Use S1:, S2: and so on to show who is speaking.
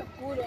S1: oscuro